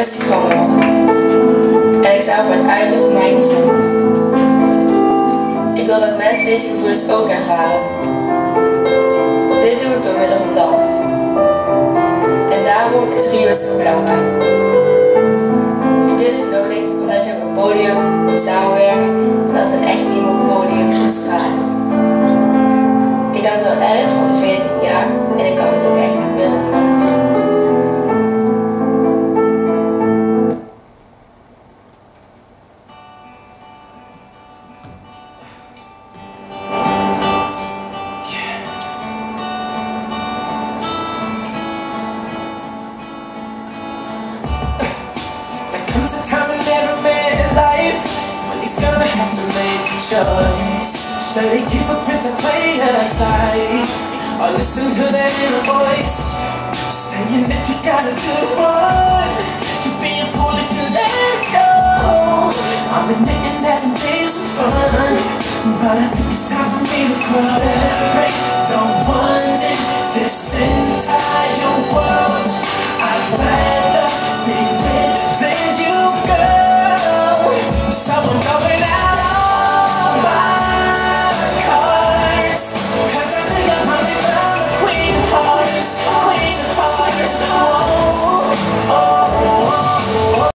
kwestie van me. En ik sta voor het uiten van mijn gevoel. Ik wil dat mensen deze gevoelens ook ervaren. Dit doe ik door middel van dans. En daarom is Rio zo belangrijk. Dit is nodig omdat je op een podium moet samenwerken terwijl ze een echt het podium bestralen. Ik dans al 11 van de 14 jaar Shady keep a grin to play at night I listen to that inner voice Saying that you got a good boy You're being fool if you let go. I'm admitting that it days were fun But I think it's time for me to grow